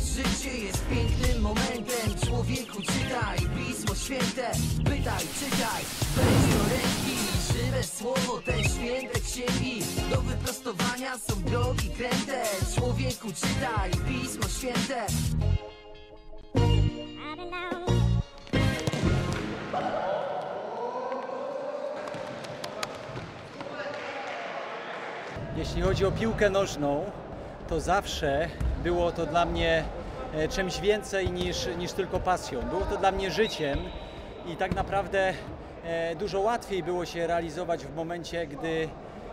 życie jest pięknym momentem. Człowieku czytaj Pismo Święte. Pytaj, czytaj, weź do ręki Żywe słowo, te święte księgi. Do wyprostowania są drogi kręte. Człowieku czytaj Pismo Święte. Jeśli chodzi o piłkę nożną, to zawsze było to dla mnie e, czymś więcej niż, niż tylko pasją. Było to dla mnie życiem i tak naprawdę e, dużo łatwiej było się realizować w momencie, gdy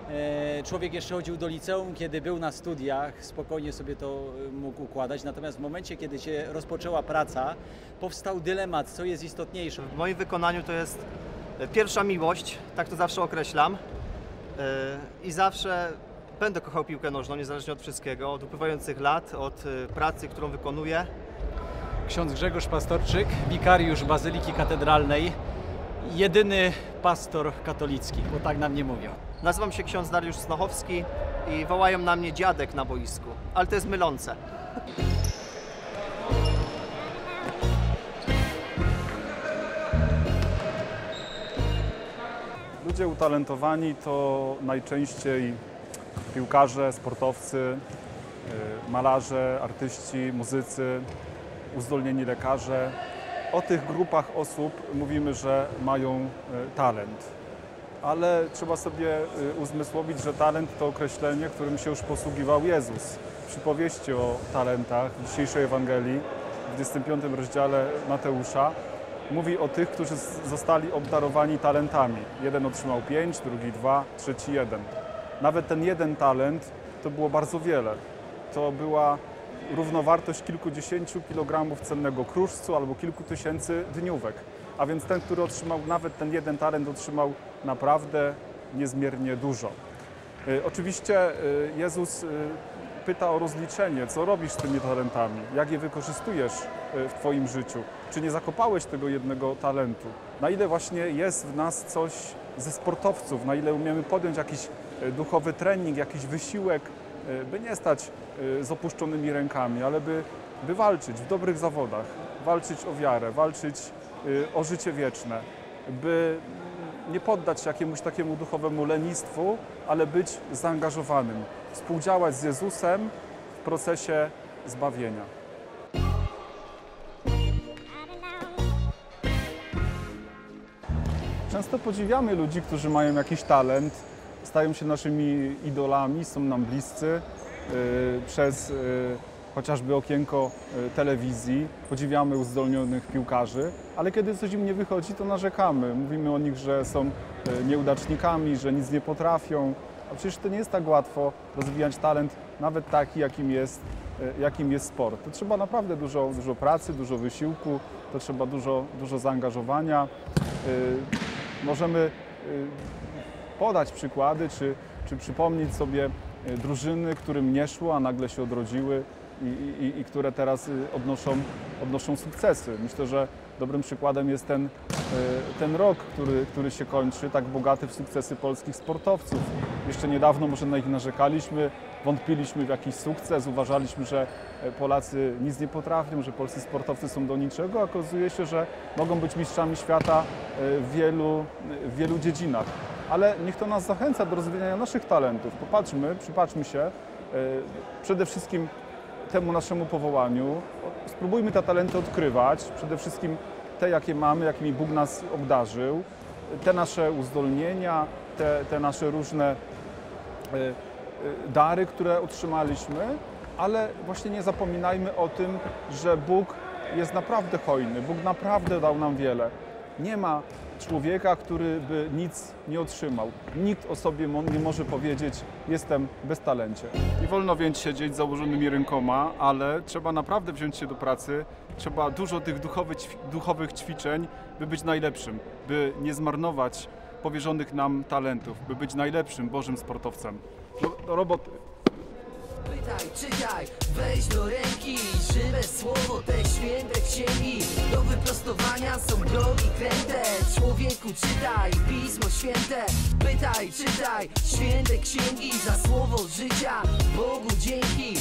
e, człowiek jeszcze chodził do liceum, kiedy był na studiach, spokojnie sobie to mógł układać. Natomiast w momencie, kiedy się rozpoczęła praca, powstał dylemat, co jest istotniejsze. W moim wykonaniu to jest pierwsza miłość, tak to zawsze określam. I zawsze będę kochał piłkę nożną, niezależnie od wszystkiego, od upływających lat, od e, pracy, którą wykonuję. Ksiądz Grzegorz Pastorczyk, wikariusz Bazyliki Katedralnej, jedyny pastor katolicki, bo tak na mnie mówią. Nazywam się ksiądz Dariusz Snochowski i wołają na mnie dziadek na boisku, ale to jest mylące. Ludzie utalentowani to najczęściej piłkarze, sportowcy, y, malarze, artyści, muzycy, uzdolnieni lekarze. O tych grupach osób mówimy, że mają y, talent. Ale trzeba sobie y, uzmysłowić, że talent to określenie, którym się już posługiwał Jezus. W przypowieści o talentach w dzisiejszej Ewangelii, w 25 rozdziale Mateusza, mówi o tych, którzy zostali obdarowani talentami. Jeden otrzymał pięć, drugi dwa, trzeci jeden. Nawet ten jeden talent to było bardzo wiele. To była równowartość kilkudziesięciu kilogramów cennego kruszcu albo kilku tysięcy dniówek. A więc ten, który otrzymał nawet ten jeden talent, otrzymał naprawdę niezmiernie dużo. Y, Oczywiście y, Jezus y, pyta o rozliczenie, co robisz z tymi talentami, jak je wykorzystujesz w Twoim życiu, czy nie zakopałeś tego jednego talentu, na ile właśnie jest w nas coś ze sportowców, na ile umiemy podjąć jakiś duchowy trening, jakiś wysiłek, y, by nie stać y, z opuszczonymi rękami, ale by, by walczyć w dobrych zawodach, walczyć o wiarę, walczyć o życie wieczne, by nie poddać się jakiemuś takiemu duchowemu lenistwu, ale być zaangażowanym, współdziałać z Jezusem w procesie zbawienia. Często podziwiamy ludzi, którzy mają jakiś talent, stają się naszymi idolami, są nam bliscy yy, przez yy, chociażby okienko yy, telewizji. Podziwiamy uzdolnionych piłkarzy, ale kiedy coś im nie wychodzi, to narzekamy. Mówimy o nich, że są nieudacznikami, że nic nie potrafią. A przecież to nie jest tak łatwo rozwijać talent, nawet taki, jakim jest, jakim jest sport. To trzeba naprawdę dużo, dużo pracy, dużo wysiłku, to trzeba dużo, dużo zaangażowania. Możemy y, podać przykłady, czy, czy przypomnieć sobie y, drużyny, którym nie szło, a nagle się odrodziły i, i, i które teraz y, odnoszą, odnoszą sukcesy. Myślę, że dobrym przykładem jest ten, y, ten rok, który, który się kończy, tak bogaty w sukcesy polskich sportowców. Jeszcze niedawno może na nich narzekaliśmy, wątpiliśmy w jakiś sukces, uważaliśmy, że e, Polacy nic nie potrafią, że polscy sportowcy są do niczego, a okazuje się, że mogą być mistrzami świata e, w wielu, w wielu dziedzinach. Ale niech to nas zachęca do rozwijania naszych talentów. Popatrzmy, przypatrzmy się e, przede wszystkim temu naszemu powołaniu. Spróbujmy te talenty odkrywać, przede wszystkim te, jakie mamy, jakimi Bóg nas obdarzył, te nasze uzdolnienia, te, te nasze różne e, e, dary, które otrzymaliśmy, ale właśnie nie zapominajmy o tym, że Bóg jest naprawdę hojny, Bóg naprawdę dał nam wiele. Nie ma człowieka, który by nic nie otrzymał. Nikt o sobie nie może powiedzieć, jestem bez talencie. Nie wolno więc siedzieć z założonymi rękoma, ale trzeba naprawdę wziąć się do pracy. Trzeba dużo tych duchowych, ćwi- duchowych ćwiczeń, by być najlepszym, by nie zmarnować powierzonych nam talentów, by być najlepszym Bożym sportowcem. Do, do roboty. Pytaj, czytaj, weź do ręki. Żywe słowo, te święte księgi. Do wyprostowania są drogi kręte. Człowieku czytaj, Pismo Święte. Pytaj, czytaj, święte księgi Za słowo życia, Bogu dzięki